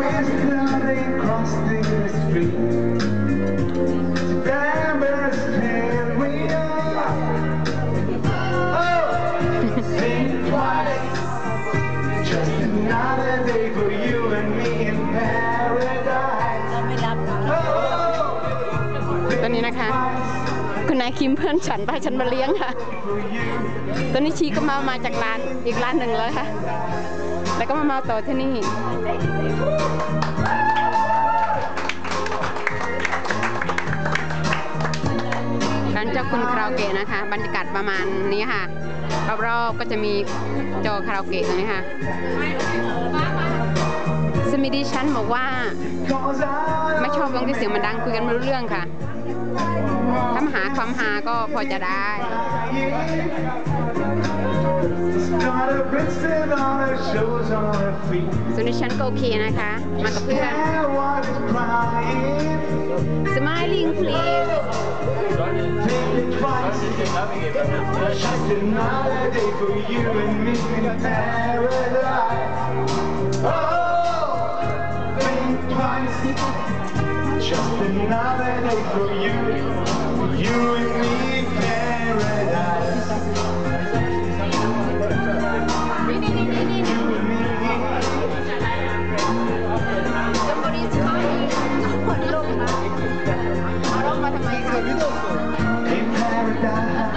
ตอนนี้นะคะ คุณนายคิมเพื่อนฉันพาฉันมาเลี้ยงค่ะ ตอนนี้ชีก็มามาจากร้านอีกร้านหนึ่งแล้วค่ะ แล้วก็มามาต่อที่นี่ร้านเจ้าคุณคาราโอเกะนะคะ บรรยากาศประมาณนี้ค่ะ รอบๆก็จะมีจอคาราโอเกะตรงนี้ค่ะสมิดิฉันบอกว่า ไม่ชอบตรงที่เสียงมันดังคุยกันไม่รู้เรื่องค่ะ ถ้ามาหาความหาก็พอจะได้ ส่วนดิฉันก็โอเคนะคะ มากับเพื่อน There was crying. smiling please Think it twice. Just another day for you and me in paradise. Oh, think twice. Just another day for you, you and me Dito, dito. In paradise.